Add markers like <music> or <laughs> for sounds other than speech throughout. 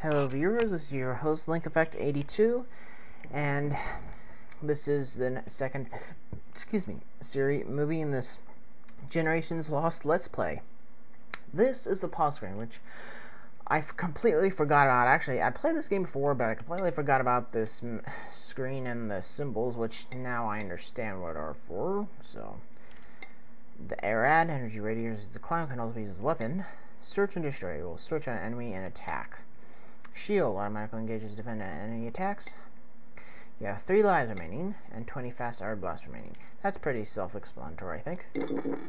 Hello viewers, this is your host Link Effect 82 and this is the second excuse me series movie in this Generations Lost Let's Play. This is the pause screen which I completely forgot about. Actually, I played this game before, but I completely forgot about this screen and the symbols, which now I understand what are for. So, the Arad energy radiators decline can also be used as a weapon. Search and destroy will search on an enemy and attack. Shield automatically engages defender enemy attacks. You have 3 lives remaining and 20 fast air blasts remaining. That's pretty self-explanatory, I think.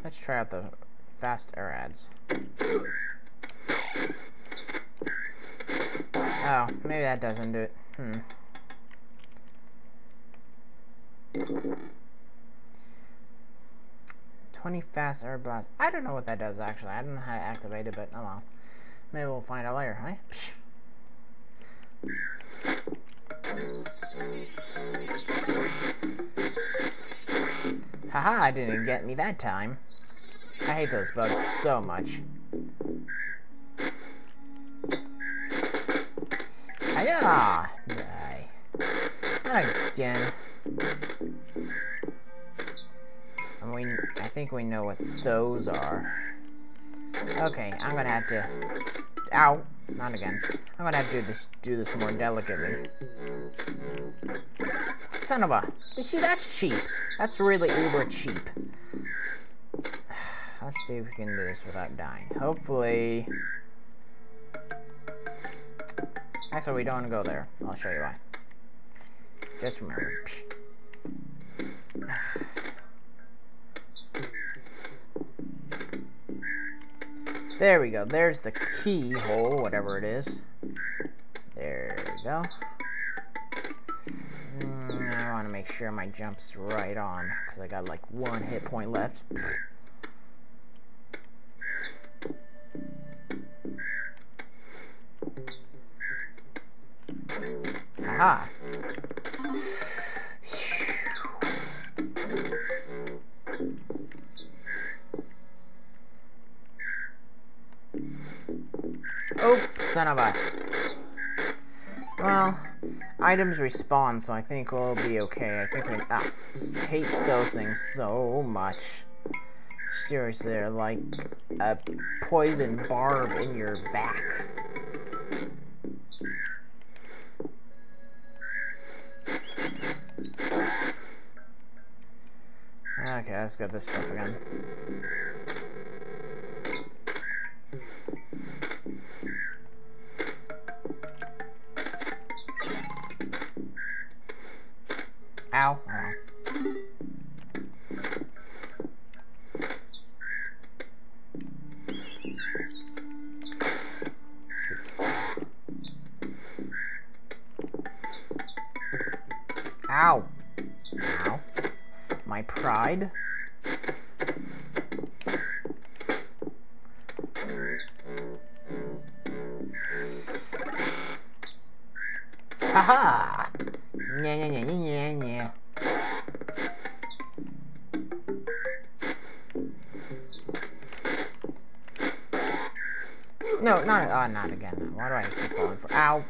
Let's try out the fast air ads. Oh, maybe that doesn't do it. Hmm. Twenty fast air blasts. I don't know what that does actually. I don't know how to activate it, but oh well. Maybe we'll find out later, right? Haha, I didn't get me that time. I hate those bugs so much. Hiya! Die. Not again. And we, I think we know what those are. Okay, I'm gonna have to... Ow! Not again. I'm gonna have to do this, do this more delicately. Son of a... You see, that's cheap. That's really uber cheap. <sighs> Let's see if we can do this without dying. Hopefully... Actually, we don't want to go there. I'll show you why. Just remember. <sighs> There we go. There's the keyhole, whatever it is. There we go. Mm, I want to make sure my jump's right on, because I got like one hit point left. Aha! Son of a... Well, items respawn, so I think we'll be okay. I think we... Ah, hate those things so much. Seriously, they're like a poison barb in your back. Okay, let's get this stuff again. Pride. Haha! Nya nya nya nya nya. No, not oh, not again. Why do I keep falling for? Ow!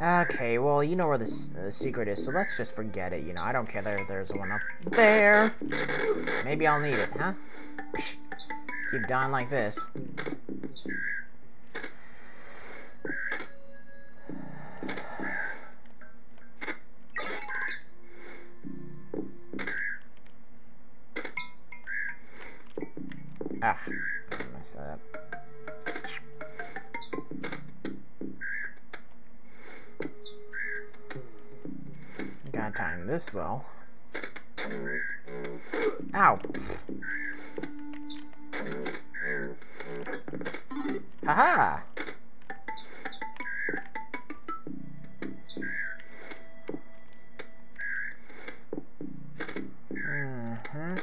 Okay, well, you know where the, the uh, secret is, so let's just forget it, you know. I don't care that there's one up there. Maybe I'll need it, huh? Keep dying like this. Time this well. Ow! Haha! Uh-huh.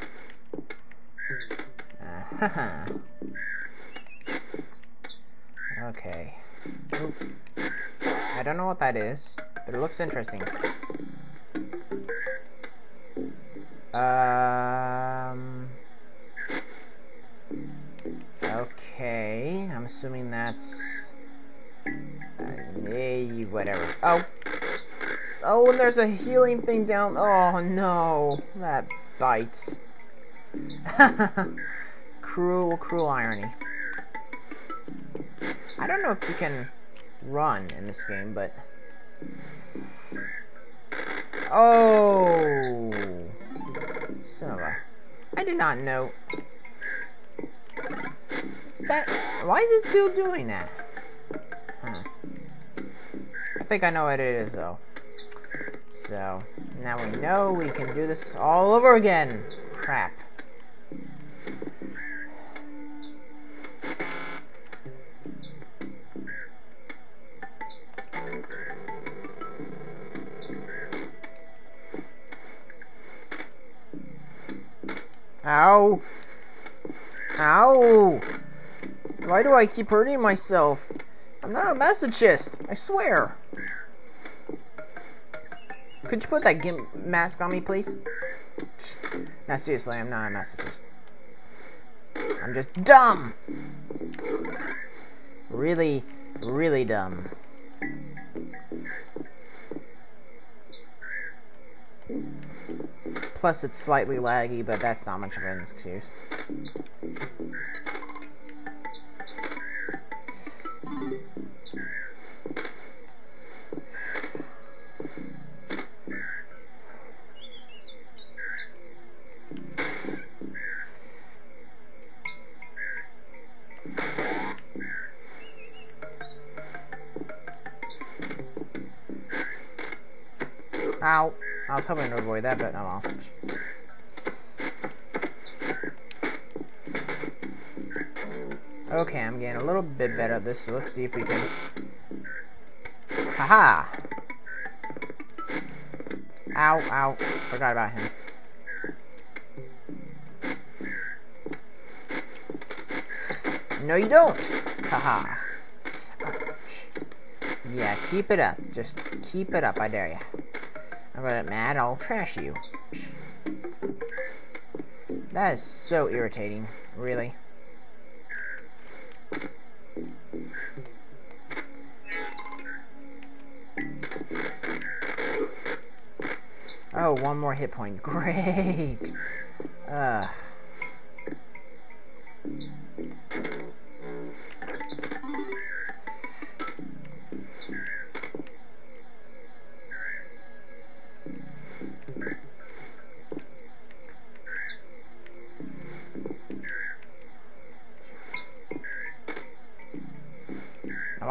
Uh-huh. <laughs> Okay. Oop. I don't know what that is, but it looks interesting. Um. Okay, I'm assuming that's... Uh, eh, whatever. Oh! Oh, and there's a healing thing down... Oh, no. That bites. <laughs> cruel, cruel irony. I don't know if you can run in this game, but... Oh! A... I did not know... That... Why is it still doing that? Huh. I think I know what it is, though. So, now we know we can do this all over again. Crap. Ow! Ow! Why do I keep hurting myself? I'm not a masochist, I swear. Could you put that gimp mask on me, please? Now, seriously, I'm not a masochist. I'm just dumb! Really, really dumb. Plus, it's slightly laggy, but that's not much of an excuse. I was hoping to avoid that, but oh well. Okay, I'm getting a little bit better at this, so let's see if we can... Haha! Ow, ow. Forgot about him. No, you don't! Haha. Yeah, keep it up. Just keep it up, I dare you. Gonna get mad, I'll trash you. That is so irritating, really. Oh, one more hit point. <laughs> Great! Uh.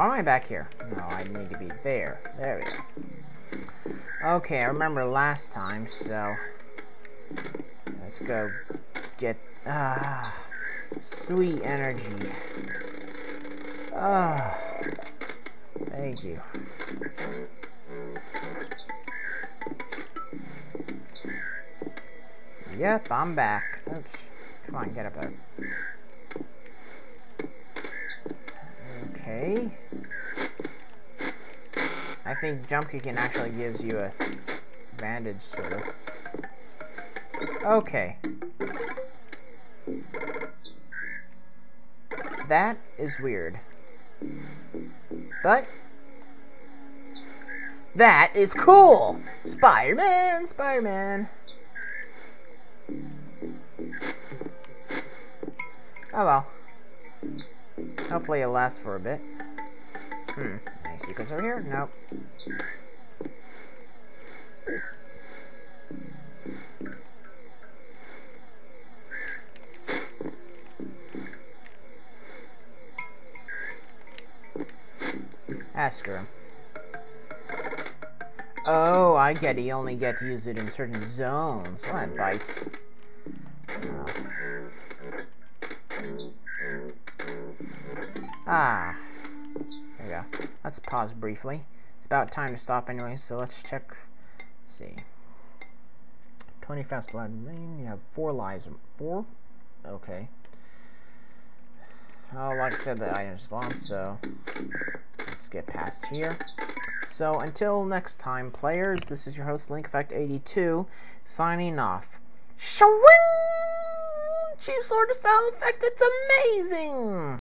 Why am I back here? No, I need to be there. There we go. Okay, I remember last time, so... Let's go get... Ah... Sweet energy. Ah... Thank you. Yep, I'm back. Oops. Come on, get up there. Okay. I think jump kicking actually gives you a advantage, sort of. Okay. That is weird. But, that is cool! Spider-Man, Spider-Man. Oh well. Hopefully it lasts for a bit. Hmm. Any secrets over here? Nope. Ask her. Oh, I get. You only get to use it in certain zones. Well, that bites. Ah. Go. Let's pause briefly. It's about time to stop anyway, so let's check. Let's see. 20 fast blood. You have four lives. Four? Okay. Oh, like I said, the item spawn, so let's get past here. So, until next time, players, this is your host, Link Effect 82 signing off. Shwing! cheap sort of sound effect. It's amazing.